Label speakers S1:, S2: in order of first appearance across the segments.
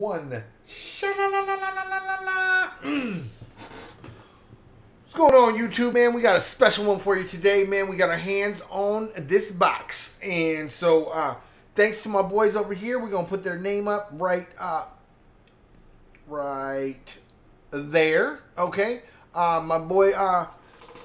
S1: one. What's going on, YouTube, man? We got a special one for you today, man. We got our hands on this box. And so, uh, thanks to my boys over here, we're going to put their name up right, uh, right there, okay? Uh, my boy, uh,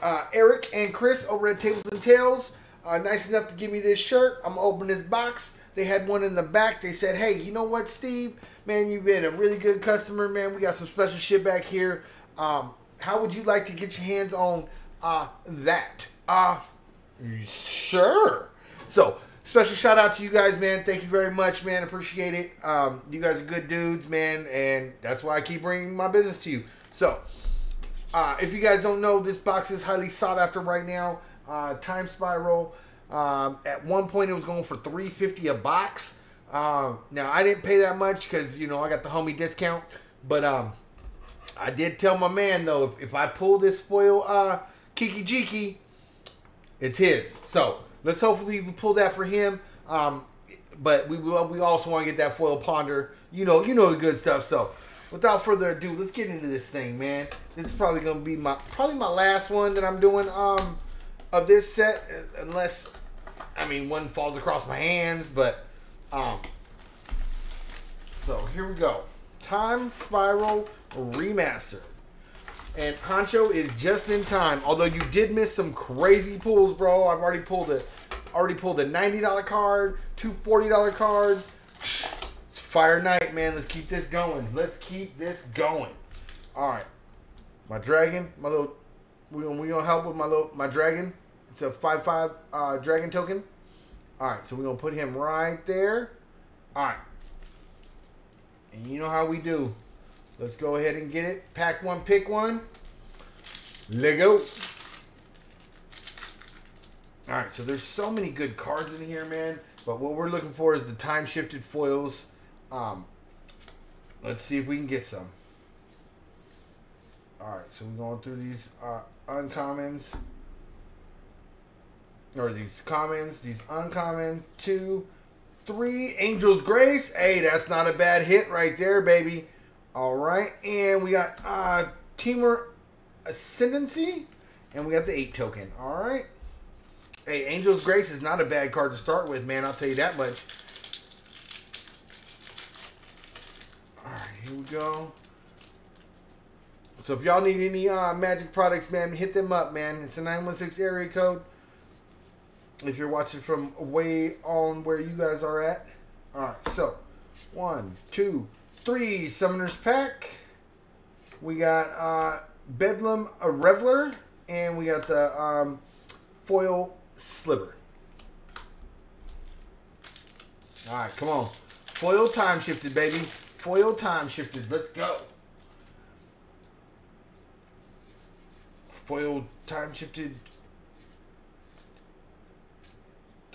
S1: uh, Eric and Chris over at Tables and Tails, uh, nice enough to give me this shirt. I'm going to open this box. They had one in the back. They said, hey, you know what, Steve? Man, you've been a really good customer, man. We got some special shit back here. Um, how would you like to get your hands on uh, that? Uh, sure. So, special shout out to you guys, man. Thank you very much, man. Appreciate it. Um, you guys are good dudes, man, and that's why I keep bringing my business to you. So, uh, if you guys don't know, this box is highly sought after right now. Uh, Time Spiral. Um, at one point, it was going for three fifty a box. Um, now I didn't pay that much because you know I got the homie discount, but um, I did tell my man though if, if I pull this foil uh, Kiki Jiki, it's his. So let's hopefully we pull that for him. Um, but we we also want to get that foil ponder. You know you know the good stuff. So without further ado, let's get into this thing, man. This is probably gonna be my probably my last one that I'm doing um of this set, unless I mean one falls across my hands, but um, so here we go. Time Spiral Remastered. And Honcho is just in time. Although you did miss some crazy pulls, bro. I've already pulled a already pulled a $90 card, two $40 cards. It's Fire Night, man. Let's keep this going. Let's keep this going. Alright. My dragon, my little we gonna we gonna help with my little my dragon. It's a 5-5 uh, dragon token. All right, so we're going to put him right there. All right. And you know how we do. Let's go ahead and get it. Pack one, pick one. Let go. All right, so there's so many good cards in here, man. But what we're looking for is the time-shifted foils. Um, let's see if we can get some. All right, so we're going through these uh, uncommons or these commons, these uncommon, two, three, Angel's Grace. Hey, that's not a bad hit right there, baby. All right, and we got uh, Temur Ascendancy, and we got the eight token. All right. Hey, Angel's Grace is not a bad card to start with, man. I'll tell you that much. All right, here we go. So if y'all need any uh, magic products, man, hit them up, man. It's a 916 area code if you're watching from way on where you guys are at. All right, so one, two, three Summoner's Pact. We got uh, Bedlam a Reveler, and we got the um, Foil Sliver. All right, come on. Foil time shifted, baby. Foil time shifted. Let's go. Foil time shifted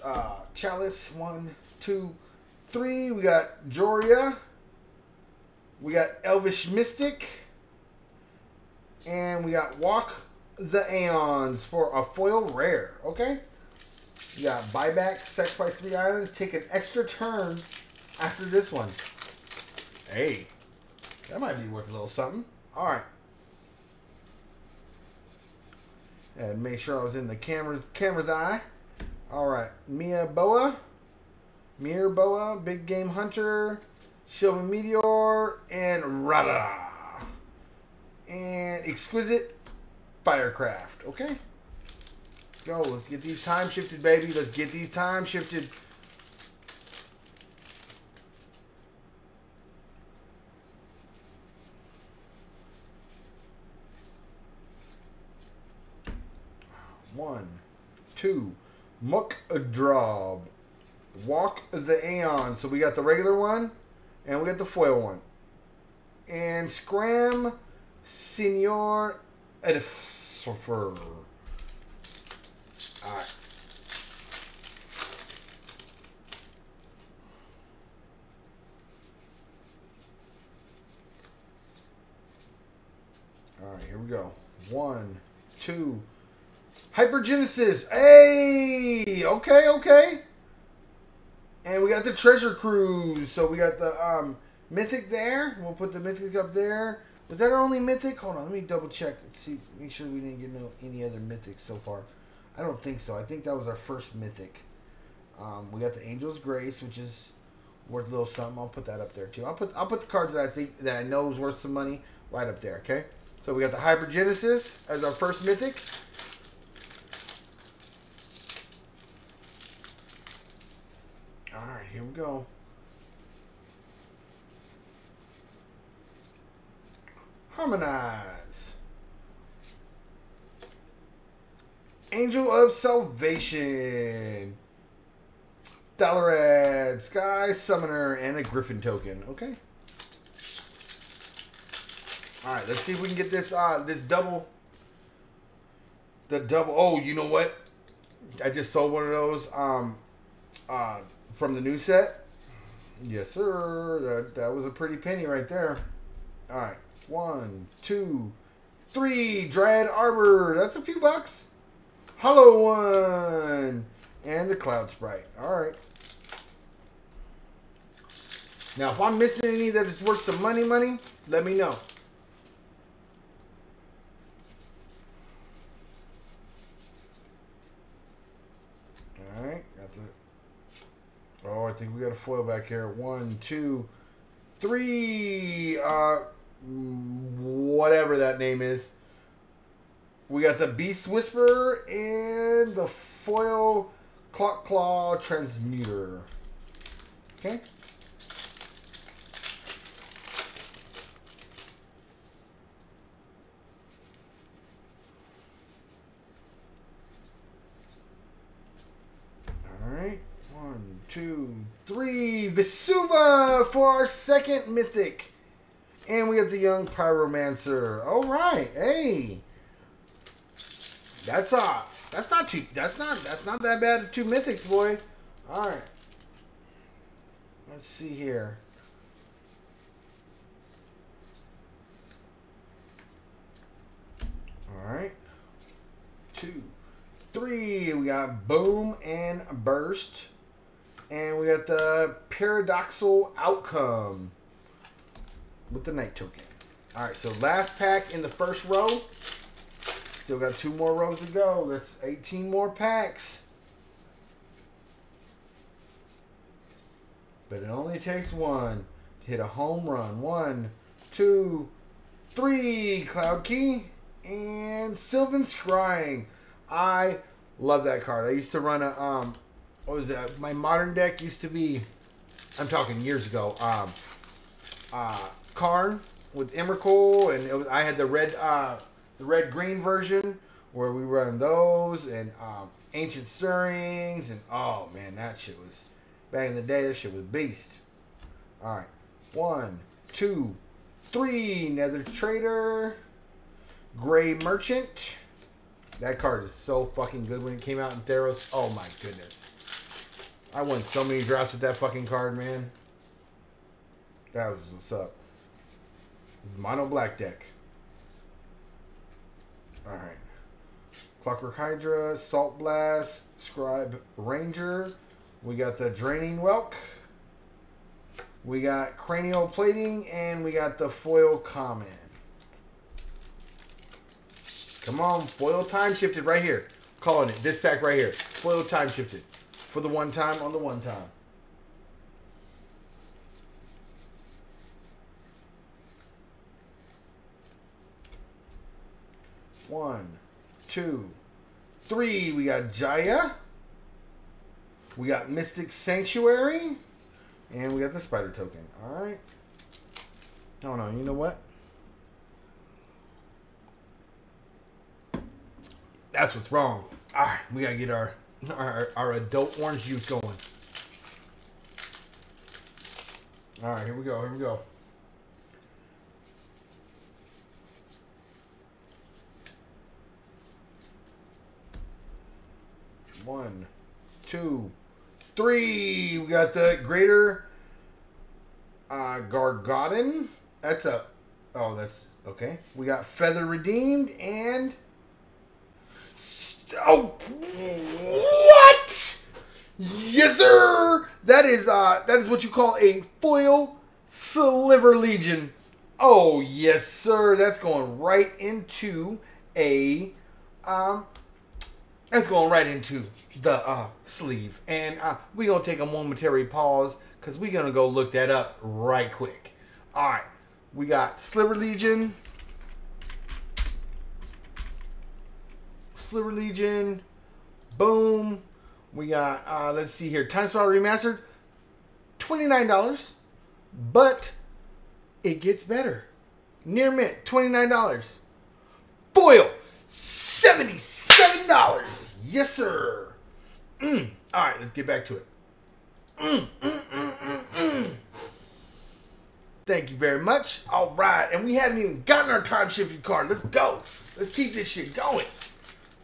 S1: uh, Chalice, one, two, three. We got Jhoira. We got Elvish Mystic. And we got Walk the Aeons for a foil rare. Okay? We got buyback, sacrifice three islands, take an extra turn after this one. Hey, that might be worth a little something. All right. And make sure I was in the camera's camera's eye. All right, Mia Boa, Mire Boa, Big Game Hunter, Sylvan Meteor, and Rada. And Exquisite Firecraft. Okay? Go. Let's get these time shifted, baby. Let's get these time shifted. One, two, Muck Drubb. Walk the Aeon. So we got the regular one and we got the foil one. And Scram Senior Edificer. Alright. Alright, here we go. One, two, Hypergenesis. Hey, okay, okay. And we got the Treasure Cruise. So we got the um, Mythic there. We'll put the Mythic up there. Was that our only Mythic? Hold on, let me double check. See, make sure we didn't get no any other Mythics so far. I don't think so. I think that was our first Mythic. Um, we got the Angel's Grace, which is worth a little something. I'll put that up there too. I'll put I'll put the cards that I think that I know is worth some money right up there. Okay. So we got the Hypergenesis as our first Mythic. All right, here we go. Harmonize. Angel of Salvation. Dalaran, Sky Summoner, and a Griffin token. Okay. Alright, let's see if we can get this uh this double. The double oh, you know what? I just sold one of those um uh from the new set. Yes, sir. That that was a pretty penny right there. Alright. One, two, three. Dryad Arbor. That's a few bucks. Hollow one. And the Cloud Sprite. Alright. Now, if I'm missing any that is worth some money, money, let me know. Alright, got the... Oh, I think we got a foil back here. One, two, three. Uh, whatever that name is. We got the Beast Whisperer and the foil Clock Claw Transmuter. Okay. Alright. One, two, three. Vesuva for our second mythic. And we got the young pyromancer. All right. Hey. That's uh that's not too that's not that's not that bad two mythics, boy. Alright. Let's see here. Alright. Two. Three. We got boom and burst. And we got the Paradoxical Outcome with the knight token. All right, so last pack in the first row. Still got two more rows to go. That's 18 more packs. But it only takes one to hit a home run. One, two, three. Cloud Key and Sylvan Scrying. I love that card. I used to run a um, what was that? My modern deck used to be. I'm talking years ago. Um, uh, Karn with Emrakul, and was, I had the red, uh, the red green version where we run those and um, Ancient Stirrings, and oh man, that shit was back in the day. That shit was beast. All right, one, two, three. Nether Traitor, Gray Merchant. That card is so fucking good when it came out in Theros. Oh my goodness. I won so many drafts with that fucking card, man. That was what's up. Mono black deck. Alright. Clockwork Hydra, Salt Blast, Scryb Ranger. We got the Draining Whelk. We got Cranial Plating, and we got the Foil Common. Come on, foil time shifted right here. Calling it. This pack right here. Foil time shifted. For the one time on the one time. One, two, three. We got Jaya. We got Mystic Sanctuary. And we got the Spider Token. Alright. No, no, you know what? That's what's wrong. Alright, we gotta get our, our, our adult orange juice going. Alright, here we go, here we go. One, two, three. We got the greater uh, Gargadon. That's a. Oh, that's okay. We got Feather Redeemed and. Oh, what? Yes, sir. That is uh, that is what you call a foil Sliver Legion. Oh, yes, sir. That's going right into a um that's going right into the uh, sleeve. And uh, we're to take a momentary pause because we're to go look that up right quick. All right. We got Sliver Legion. Sliver Legion. Boom. We got, uh, let's see here, Time Spiral Remastered. $29. But it gets better. Near mint, $29. Foil, $77. Yes, sir. Mm. All right, let's get back to it. Mm, mm, Thank you very much. All right, and we haven't even gotten our time shifting card. Let's go. Let's keep this shit going.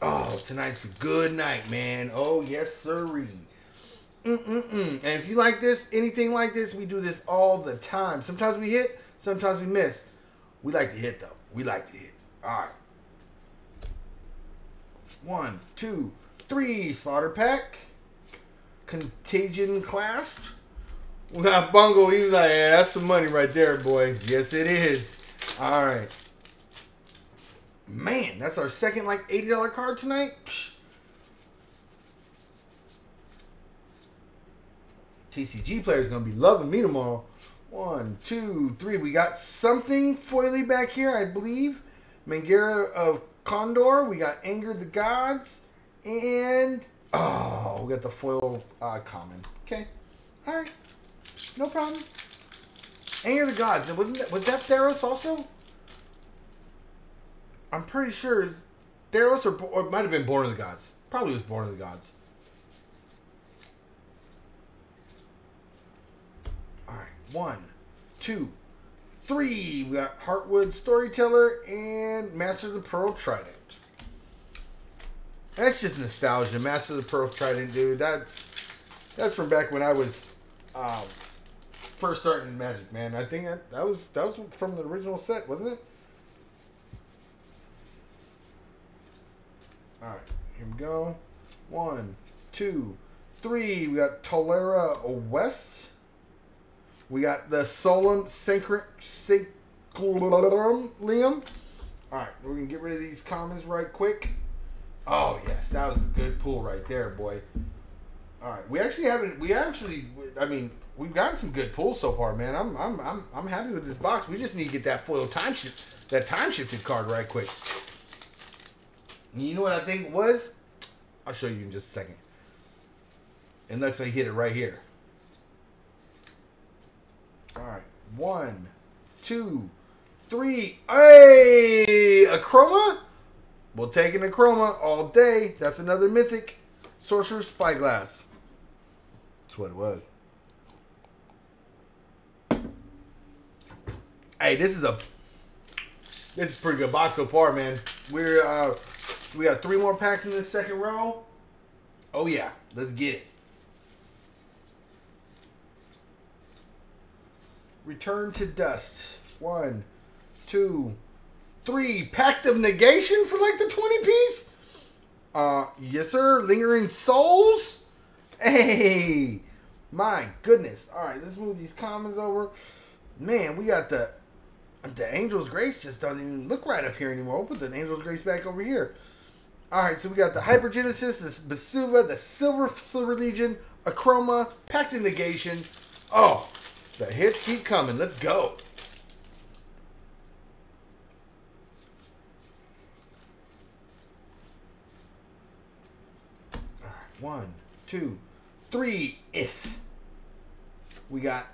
S1: Oh, tonight's a good night, man. Oh, yes, sirree. Mm-mm-mm. And if you like this, anything like this, we do this all the time. Sometimes we hit, sometimes we miss. We like to hit, though. We like to hit. All right. One, two, three. Slaughter Pact. Contagion Clasp. We got Bungle. He was like, yeah, that's some money right there, boy. Yes, it is. All right. Man, that's our second, like, $80 card tonight. Psh. TCG players to be loving me tomorrow. One, two, three. We got something foily back here, I believe. Mangara of Condor. We got Anger the Gods. And, oh, we got the foil uh, common. Okay. All right. No problem. Anger of the Gods. Wasn't that, was that Theros also? I'm pretty sure Theros or, or might have been Born of the Gods. Probably was Born of the Gods. All right. One, two, three. We got Heartwood Storyteller and Master of the Pearl Trident. That's just nostalgia. Master of the Pearl Trident, dude. That's that's from back when I was um, first starting Magic, man. I think that, that was that was from the original set, wasn't it? All right, here we go. One, two, three. We got Tolaria West. We got the Solum Synchronicum. Liam. All right, we're gonna get rid of these commons right quick. Oh yes, that was a good pull right there, boy. All right, we actually haven't. We actually, I mean, we've gotten some good pulls so far, man. I'm, I'm, I'm, I'm happy with this box. We just need to get that foil time shift, that time shifted card right quick. You know what I think was? I'll show you in just a second. Unless I hit it right here. All right, one, two, three. Hey, Akroma. We'll take an Akroma all day. That's another mythic. Sorcerer's Spyglass. That's what it was. Hey, this is a this is a pretty good box so far, man. We're uh we got three more packs in this second row. Oh yeah, let's get it. Return to dust. One, two, three. Pact of negation for like the 20 piece? Uh, yes, sir. Lingering souls? Hey, my goodness. All right, let's move these commons over. Man, we got the the Angel's Grace just doesn't even look right up here anymore. We'll put the Angel's Grace back over here. All right, so we got the Hypergenesis, the Vesuva, the Sliver Sliver Legion, Akroma, Pact of Negation. Oh, the hits keep coming. Let's go. One, two, three. If we got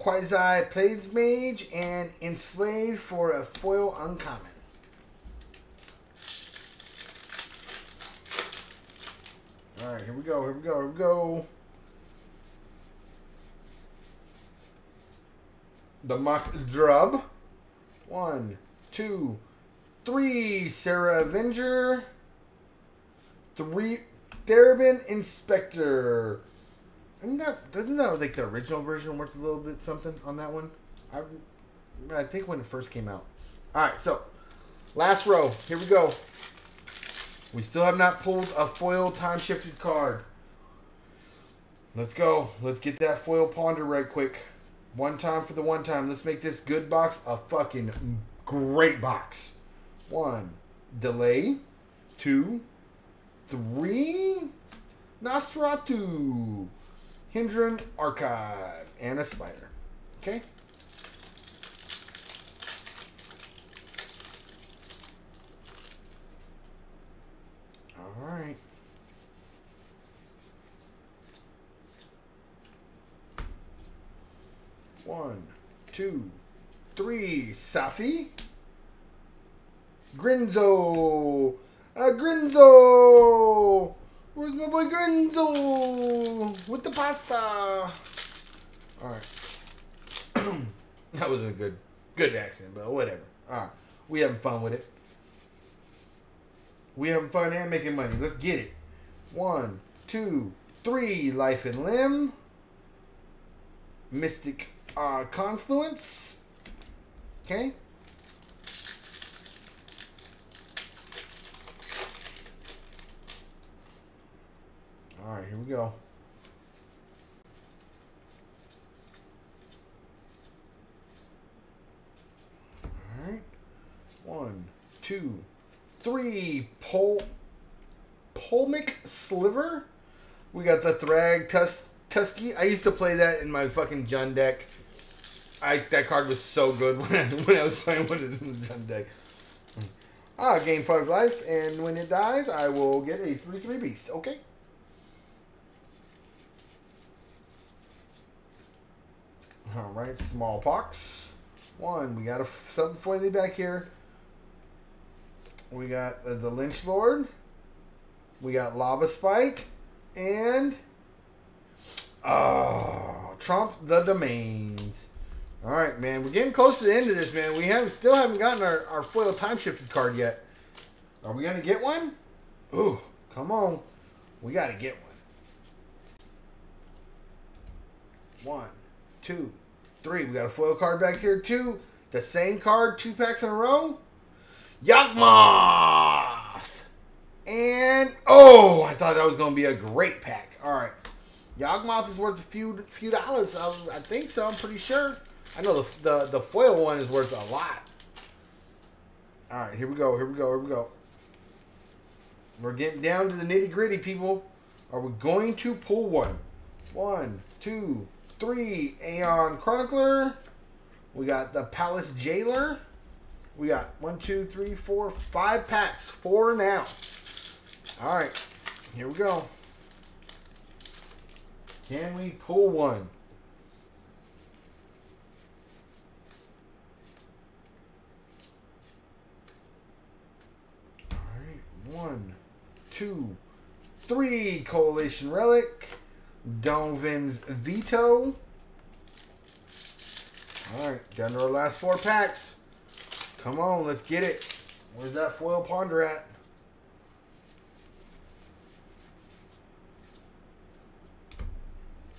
S1: Quasi Plays Mage and Enslaved for a foil uncommon. All right, here we go. Here we go. Here we go. The Muck Drubb. One, two, three. Serra Avenger. Three. Thraben Inspector. Isn't that, doesn't that like the original version worth a little bit something on that one? I, I think when it first came out. All right, so last row. Here we go. We still have not pulled a foil time shifted card. Let's go. Let's get that foil ponder right quick. One time for the one time. Let's make this good box a fucking great box. One, delay. Two, three, Nosferatu. Hedron Archive. And a spider. Okay? All right. One, two, three. Safi. Grenzo. Uh, Grenzo. Where's my boy Grenzo? With the pasta. All right. that was a good, good accent, but whatever. All right. We having fun with it. We having fun and making money. Let's get it. One, two, three. Life and Limb. Mystic uh, Confluence. Okay. All right, here we go. All right. One, two, three. Pol Polmic Sliver. We got the Thrag Tus Tusky. I used to play that in my fucking Jund deck. I that card was so good when I, when I was playing with it in the Jund deck. Ah, gain five life, and when it dies, I will get a three three beast. Okay. All right, smallpox. One, we got a something foily back here. We got uh, the Lynch Lord. We got Lava Spike, and oh, Tromp the Domains. All right, man, we're getting close to the end of this, man. We have still haven't gotten our, our foil time shifted card yet. Are we gonna get one? Ooh, come on, we gotta get one. One, two, three. We got a foil card back here too. The same card, two packs in a row. Yawgmoth! And oh, I thought that was gonna be a great pack. All right, Yawgmoth is worth a few few dollars. I, I think so. I'm pretty sure. I know the, the the foil one is worth a lot. All right, here we go. Here we go. Here we go. We're getting down to the nitty gritty, people. Are we going to pull one? One, two, three. Aeon Chronicler. We got the Palace Jailer. We got one, two, three, four, five packs. Four now. All right, here we go. Can we pull one? All right, one, two, three. Coalition Relic. Donovan's Veto. All right, down to our last four packs. Come on, let's get it. Where's that foil ponder at?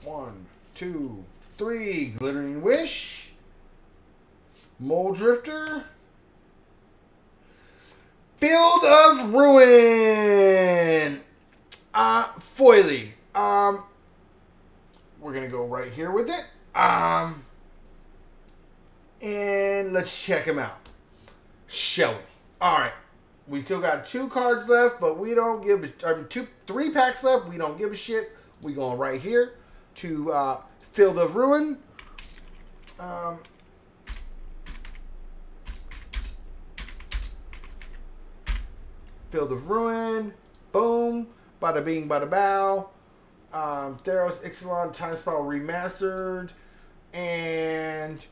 S1: One, two, three. Glittering Wish. Mole Drifter. Field of Ruin. Uh, Foily. Um, we're gonna go right here with it. Um, and let's check him out. Shall we? All right. We still got two cards left, but we don't give a, I mean, two, three packs left. We don't give a shit. We going right here to uh, Field of Ruin. Um, Field of Ruin. Boom. Bada bing, bada bow. Um, Theros Ixalan Time Spiral Remastered. And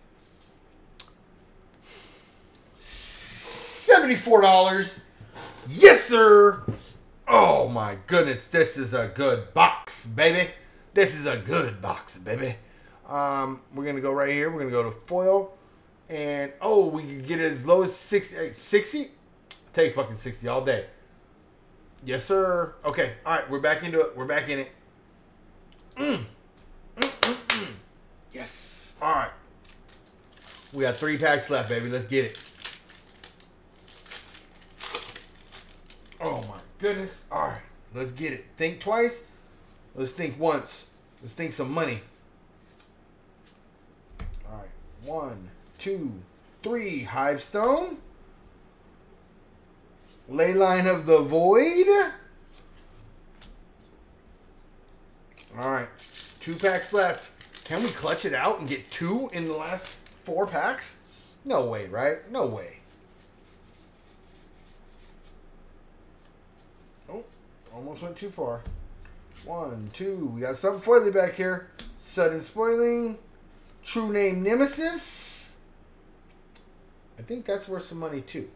S1: $74. Yes, sir. Oh my goodness, this is a good box, baby. This is a good box, baby. Um, we're gonna go right here. We're gonna go to foil, and oh, we can get it as low as 60. 60? Take fucking 60 all day. Yes, sir. Okay, all right, we're back into it. We're back in it. Mm. Mm, mm, mm. Yes. All right. We got three packs left, baby. Let's get it. Oh my goodness. All right, let's get it. Think twice. Let's think once. Let's think some money. All right, one, two, three. Hive Stone. Leyline of the Void. All right. Two packs left. Can we clutch it out and get two in the last four packs? No way, right? No way. Oh, almost went too far. One, two. We got something foily back here. Sudden spoiling. True name Nemesis. I think that's worth some money too.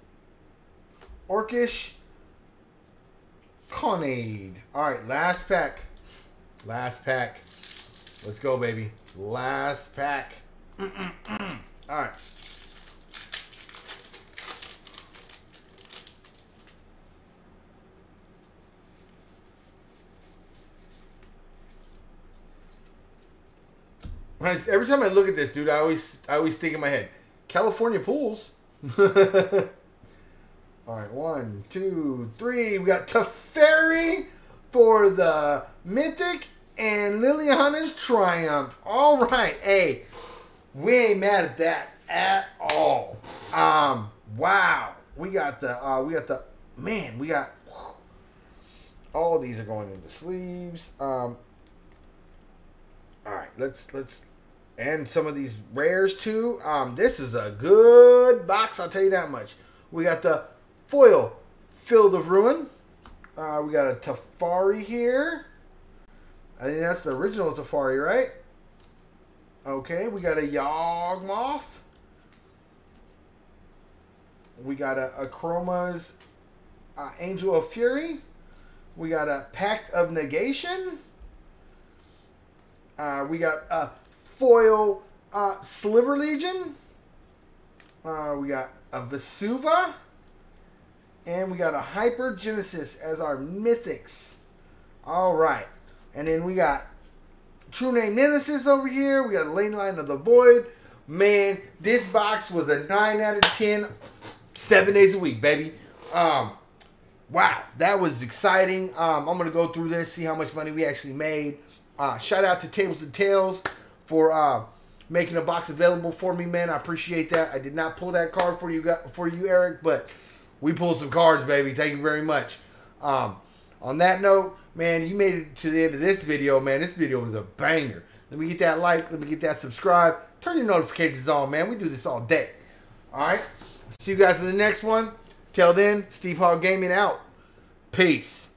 S1: Orcish. Conade. Alright, last pack. Last pack. Let's go, baby. Last pack. Alright. Every time I look at this, dude, I always I always think in my head, California pools. All right, one, two, three. We got Teferi for the Mythic and Liliana's Triumph. All right, hey, we ain't mad at that at all. Um, wow, we got the uh, we got the man, we got all these are going into sleeves. Um, let's let's and some of these rares too. Um, this is a good box, I'll tell you that much. We got the foil Field of Ruin. Uh, we got a Teferi here. I think that's the original Teferi, right? Okay, we got a Yawgmoth. We got a, Akroma's uh, Angel of Fury. We got a Pact of Negation. Uh, we got a foil uh, Sliver Legion. Uh, we got a Vesuva. And we got a Hypergenesis as our mythics. All right. And then we got True Name Nemesis over here. We got a Line of the Void. Man, this box was a 9 out of 10, seven days a week, baby. Um, wow, that was exciting. Um, I'm going to go through this, see how much money we actually made. Uh, shout out to Tables and Tails for uh, making a box available for me, man. I appreciate that. I did not pull that card for you, for you, Eric, but we pulled some cards, baby. Thank you very much. Um, on that note, man, you made it to the end of this video, man. This video was a banger. Let me get that like. Let me get that subscribe. Turn your notifications on, man. We do this all day. All right. See you guys in the next one. Till then, Steve Hog Gaming out. Peace.